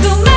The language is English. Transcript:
Tú me